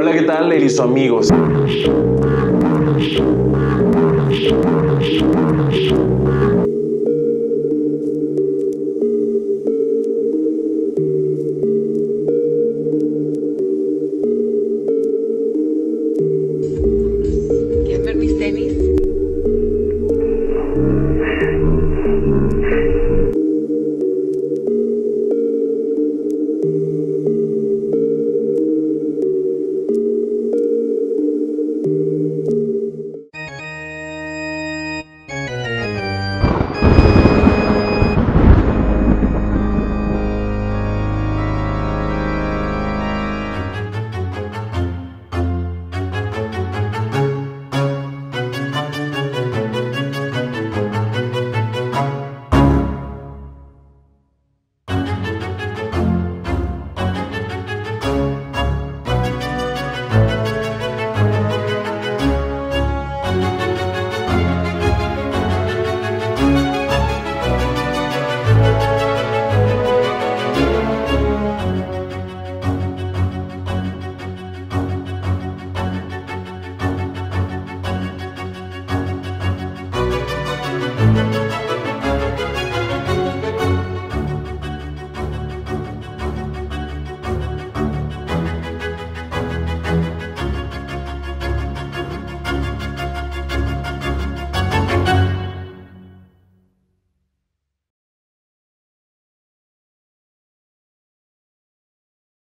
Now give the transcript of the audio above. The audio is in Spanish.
Hola, ¿qué tal, Erizo amigos?